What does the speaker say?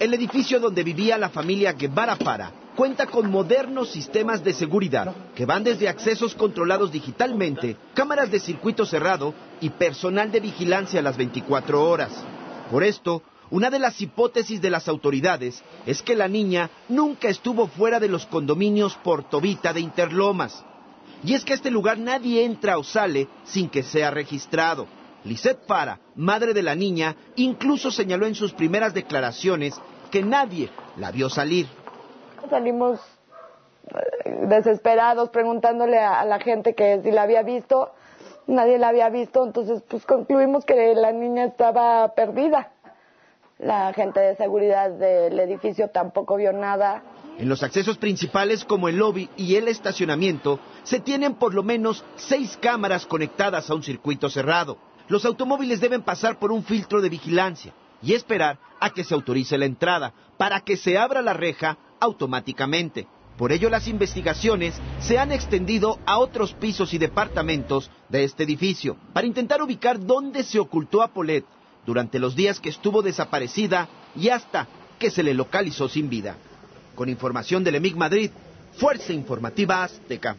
El edificio donde vivía la familia Guevara Para cuenta con modernos sistemas de seguridad que van desde accesos controlados digitalmente, cámaras de circuito cerrado y personal de vigilancia a las 24 horas. Por esto, una de las hipótesis de las autoridades es que la niña nunca estuvo fuera de los condominios Portovita de Interlomas. Y es que a este lugar nadie entra o sale sin que sea registrado. Lisette Fara, madre de la niña, incluso señaló en sus primeras declaraciones que nadie la vio salir. Salimos eh, desesperados preguntándole a la gente que si la había visto, nadie la había visto, entonces pues concluimos que la niña estaba perdida. La gente de seguridad del edificio tampoco vio nada. En los accesos principales como el lobby y el estacionamiento se tienen por lo menos seis cámaras conectadas a un circuito cerrado. Los automóviles deben pasar por un filtro de vigilancia y esperar a que se autorice la entrada para que se abra la reja automáticamente. Por ello las investigaciones se han extendido a otros pisos y departamentos de este edificio para intentar ubicar dónde se ocultó a Polet durante los días que estuvo desaparecida y hasta que se le localizó sin vida. Con información del EMIG Madrid, Fuerza Informativa Azteca.